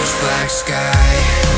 pitch black sky.